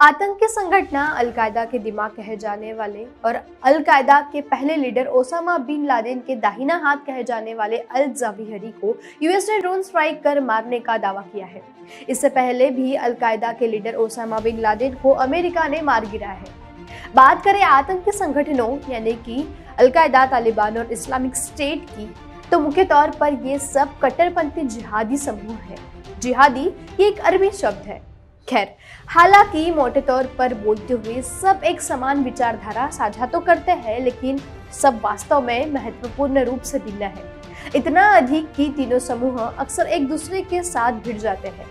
आतंकी संगठना अलकायदा के दिमाग कहे जाने वाले और अलकायदा के पहले लीडर ओसामा बिन लादेन के दाहिना हाथ कहे जाने वाले अल जाविहरी को यूएस ने ड्रोन स्ट्राइक कर मारने का दावा किया है। इससे पहले भी अलकायदा के लीडर ओसामा बिन लादेन को अमेरिका ने मार गिरा है। बात करें आतंकी संगठनों, यानी कि अलकायदा तालिबान और इस्लामिक स्टेट की तो मुख्य तौर पर ये सब कट्टरपंथी जिहादी समूह है। जिहादी ये एक अरबी शब्द है। खैर, हालाँकि मोटे तौर पर बोलते हुए सब एक समान विचारधारा साझा तो करते हैं, लेकिन सब वास्तव में महत्वपूर्ण रूप से भिन्न है। इतना अधिक कि तीनों समूह अक्सर एक दूसरे के साथ भिड़ जाते हैं।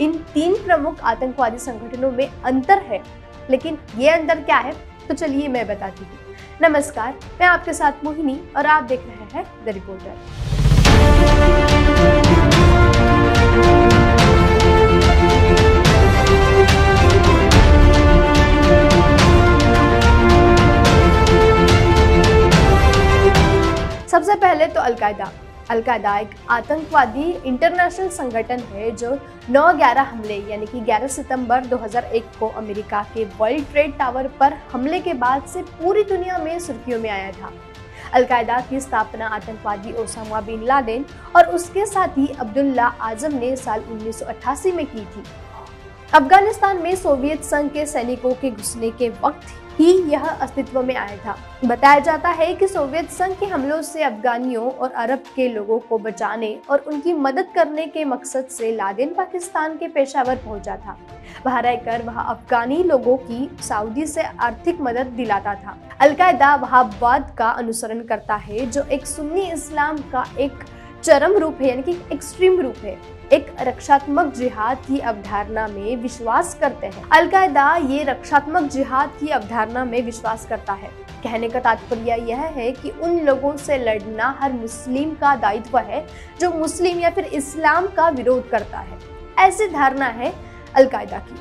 इन तीन प्रमुख आतंकवादी संगठनों में अंतर है, लेकिन ये अंतर क्या है तो चलिए मैं बताती हूँ। नमस्कार, मैं आपके साथ मोहिनी और आप देख रहे हैं द रिपोर्टर अलकायदा। अलकायदा एक आतंकवादी इंटरनेशनल संगठन है जो 9-11 हमले, यानी कि 11 सितंबर 2001 को अमेरिका के वर्ल्ड ट्रेड टावर पर हमले के बाद से पूरी दुनिया में सुर्खियों में आया था। अलकायदा की स्थापना आतंकवादी ओसामा बिन लादेन और उसके साथी अब्दुल्ला आज़म ने साल 1988 में की थी। अफ़गानिस्तान में सोवियत संघ के सैनिकों के घुसने के वक्त ही यह अस्तित्व में आया था। बताया जाता है कि सोवियत संघ के हमलों से अफगानियों और अरब के लोगों को बचाने और उनकी मदद करने के मकसद से लादेन पाकिस्तान के पेशावर पहुँचा था। वहाँ रहकर वह अफगानी लोगों की सऊदी से आर्थिक मदद दिलाता था। अलकायदा वहाबवाद का अनुसरण करता है, जो एक सुन्नी इस्लाम का एक चरम रूप है, यानी कि एक्सट्रीम रूप है। एक रक्षात्मक जिहाद की अवधारणा में विश्वास करते हैं। अलकायदा ये रक्षात्मक जिहाद की अवधारणा में विश्वास करता है। कहने का तात्पर्य यह है कि उन लोगों से लड़ना हर मुस्लिम का दायित्व है, जो मुस्लिम या फिर इस्लाम का विरोध करता है। ऐसी धारणा है अलकायदा की।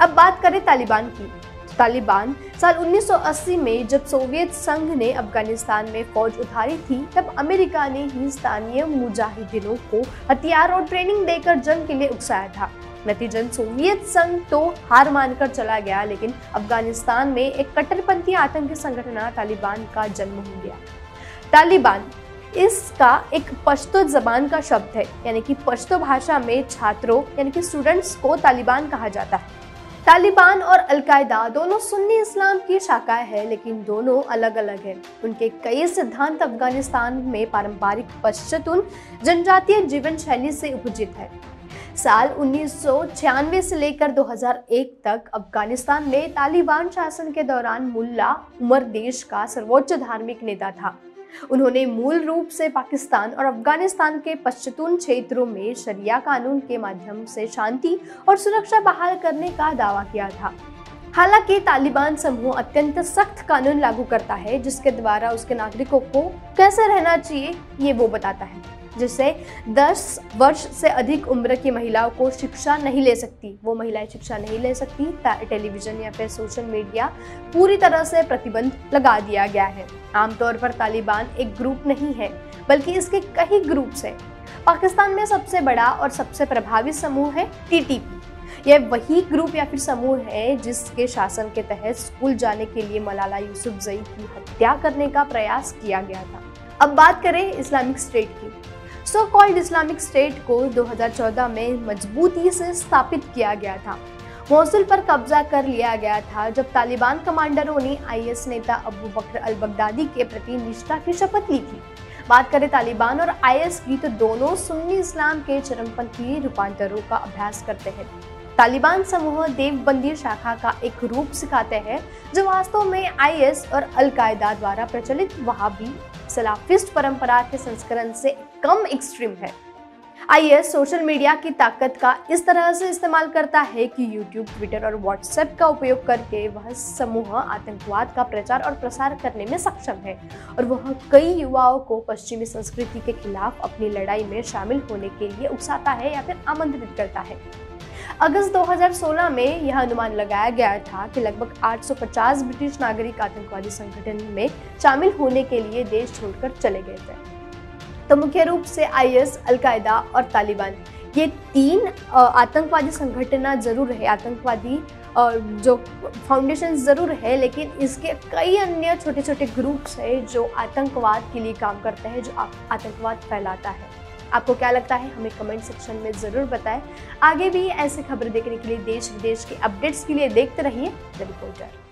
अब बात करें तालिबान की। तालिबान साल 1980 में जब सोवियत संघ ने अफ़गानिस्तान में फौज उतारी थी, तब अमेरिका ने ही स्थानीय मुजाहिदीनों को हथियार और ट्रेनिंग देकर जंग के लिए उकसाया था। नतीजन सोवियत संघ तो हार मानकर चला गया, लेकिन अफ़गानिस्तान में एक कट्टरपंथी आतंकी संगठन तालिबान का जन्म हो गया। तालिबान इसका एक पश्तो जबान का शब्द है, यानी कि पश्तो भाषा में छात्रों, यानी कि स्टूडेंट्स को तालिबान कहा जाता है। तालिबान और अलकायदा दोनों सुन्नी इस्लाम की शाखाएँ हैं, लेकिन दोनों अलग अलग हैं। उनके कई सिद्धांत अफ़गानिस्तान में पारंपरिक पश्चिम जनजातीय जीवन शैली से उपजित है। साल 1996 से लेकर 2001 तक अफ़गानिस्तान में तालिबान शासन के दौरान मुल्ला उमर देश का सर्वोच्च धार्मिक नेता था। उन्होंने मूल रूप से पाकिस्तान और अफ़गानिस्तान के पश्चतून क्षेत्रों में शरिया कानून के माध्यम से शांति और सुरक्षा बहाल करने का दावा किया था। हालाँकि तालिबान समूह अत्यंत सख्त कानून लागू करता है, जिसके द्वारा उसके नागरिकों को कैसे रहना चाहिए, ये वो बताता है, जिससे 10 वर्ष से अधिक उम्र की महिलाओं को शिक्षा नहीं ले सकती। वो महिलाएँ शिक्षा नहीं ले सकती टेलीविज़न या फिर सोशल मीडिया पूरी तरह से प्रतिबंध लगा दिया गया है। आमतौर पर तालिबान एक ग्रुप नहीं है, बल्कि इसके कई ग्रुप्स हैं। पाकिस्तान में सबसे बड़ा और सबसे प्रभावी समूह है टीटीपी। यह वही ग्रुप या फिर समूह है जिसके शासन के तहत स्कूल जाने के लिए मलाला यूसुफजई की हत्या करने का प्रयास किया गया था। अब बात करें इस्लामिक स्टेट की। सो कॉल्ड इस्लामिक स्टेट को 2014 में मजबूती से स्थापित किया गया था। मोसुल पर कब्जा कर लिया गया था जब तालिबान कमांडरों ने आईएस नेता अबू बकर अल बगदादी के प्रति निष्ठा की शपथ ली थी। बात करें तालिबान और आईएस की तो दोनों सुन्नी इस्लाम के चरमपंथी रूपांतरों का अभ्यास करते हैं। तालिबान समूह देवबंदी शाखा का एक रूप सिखाते हैं, जो वास्तव में आईएस और अलकायदा द्वारा प्रचलित वहाबी सलाफिस्ट परंपरा के संस्करण से कम एक्सट्रीम है। आईएस सोशल मीडिया की ताकत का इस तरह से इस्तेमाल करता है कि यूट्यूब, ट्विटर और व्हाट्सएप का उपयोग करके वह समूह आतंकवाद का प्रचार और प्रसार करने में सक्षम है और वह कई युवाओं को पश्चिमी संस्कृति के खिलाफ अपनी लड़ाई में शामिल होने के लिए उकसाता है या फिर आमंत्रित करता है। अगस्त 2016 में यह अनुमान लगाया गया था कि लगभग 850 ब्रिटिश नागरिक आतंकवादी संगठन में शामिल होने के लिए देश छोड़कर चले गए थे। तो मुख्य रूप से आईएस, अलकायदा और तालिबान, ये तीन आतंकवादी संगठन ज़रूर है आतंकवादी जो फाउंडेशन ज़रूर है लेकिन इसके कई अन्य छोटे छोटे ग्रुप्स है जो आतंकवाद के लिए काम करते हैं, जो आतंकवाद फैलाता है। आपको क्या लगता है? हमें कमेंट सेक्शन में ज़रूर बताएँ। आगे भी ऐसे खबरें देखने के लिए देश विदेश के अपडेट्स के लिए देखते रहिए द रिपोर्टर